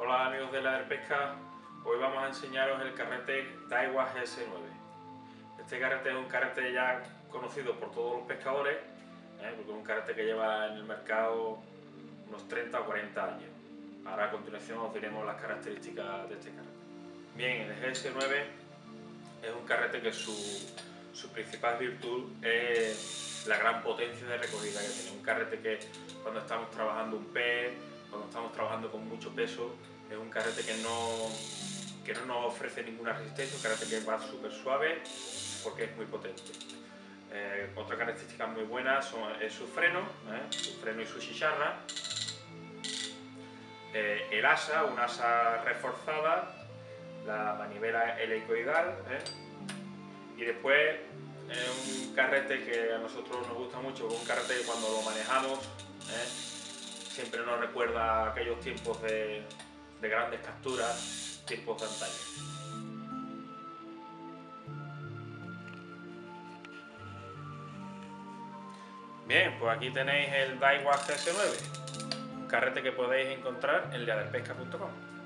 Hola amigos de la Pesca, hoy vamos a enseñaros el carrete Daiwa GS9. Este carrete es un carrete ya conocido por todos los pescadores, ¿eh? porque es un carrete que lleva en el mercado unos 30 o 40 años. Ahora a continuación os diremos las características de este carrete. Bien, el GS9 es un carrete que su, su principal virtud es la gran potencia de recogida que tiene. Un carrete que cuando estamos trabajando un pez, cuando estamos trabajando con mucho peso, es un carrete que no, que no nos ofrece ninguna resistencia, un carrete que va súper suave porque es muy potente. Eh, otra característica muy buena son, es su freno, ¿eh? su freno y su chicharra. Eh, el asa, un asa reforzada, la manivela helicoidal. Y después es un carrete que a nosotros nos gusta mucho, un carrete que cuando lo manejamos siempre nos recuerda aquellos tiempos de, de grandes capturas, tiempos de antaño. Bien, pues aquí tenéis el Daiwa GS9, un carrete que podéis encontrar en leaderpesca.com.